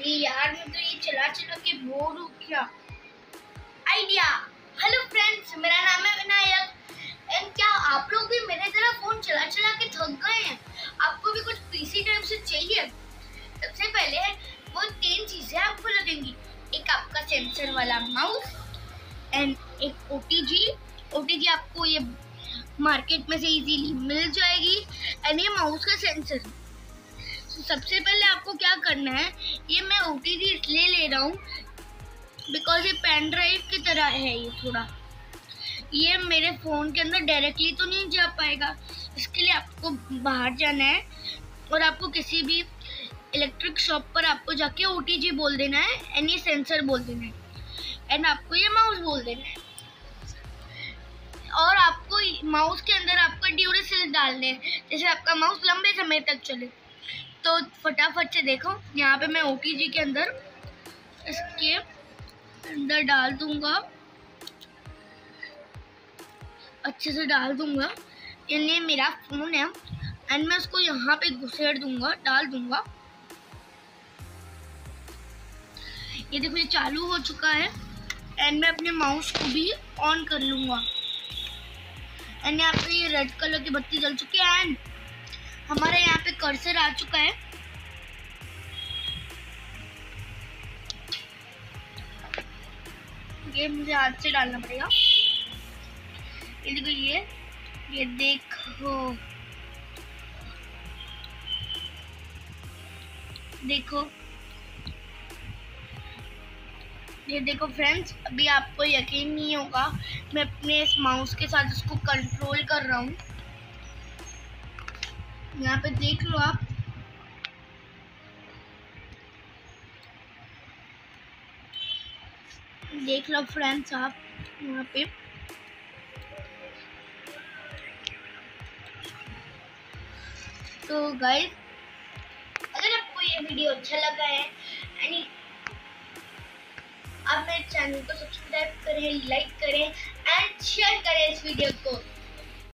ये यार, मैं तो ये चला चला के बोर हो गया। आइडिया। हेलो फ्रेंड्स मेरा नाम है विनायक। एंड क्या आप लोग भी मेरे तरह फ़ोन चला चला के थक गए हैं? आपको भी कुछ पीसी टाइप से चाहिए? सबसे पहले वो तीन चीज़ें आपको लगेंगी। एक आपका सेंसर वाला माउस एंड एक ओ टी आपको ये मार्केट में से इजीली मिल जाएगी। एंड ये माउस का सेंसर सबसे पहले आपको क्या करना है, ये मैं ओ टी जी इसलिए ले रहा हूँ बिकॉज़ ये पेन ड्राइव की तरह है ये थोड़ा। ये मेरे फ़ोन के अंदर डायरेक्टली तो नहीं जा पाएगा। इसके लिए आपको बाहर जाना है और आपको किसी भी इलेक्ट्रिक शॉप पर आपको जाके ओटीजी बोल देना है एंड ये सेंसर बोल देना है। एंड आपको ये माउस बोल देना है। और आपको माउस के अंदर आपका ड्यूरेसिल डालने हैं, जैसे आपका माउस लंबे समय तक चले। तो फटाफट से देखो, यहाँ पे मैं ओके जी के अंदर इसके अंदर डाल दूँगा। अच्छे से डाल दूँगा। ये मेरा फ़ोन है एंड मैं उसको यहाँ पे घुसेड़ दूँगा, डाल दूँगा। ये देखो, ये चालू हो चुका है एंड मैं अपने माउस को भी ऑन कर लूँगा। एंड यहाँ पे ये रेड कलर की बत्ती जल चुकी है एंड हमारे यहाँ पे कर्सर आ चुका है। ये मुझे हाथ से डालना पड़ेगा। ये देखो, ये ये देखो। देखो। ये देखो फ्रेंड्स अभी आपको यकीन नहीं होगा, मैं अपने इस माउस के साथ इसको कंट्रोल कर रहा हूँ। यहाँ पे देख लो आप। देख लो फ्रेंड्स आप यहाँ पे। तो गाइस अगर आपको ये वीडियो अच्छा लगा है यानी आप मेरे चैनल को सब्सक्राइब करें लाइक करें एंड शेयर करें इस वीडियो को।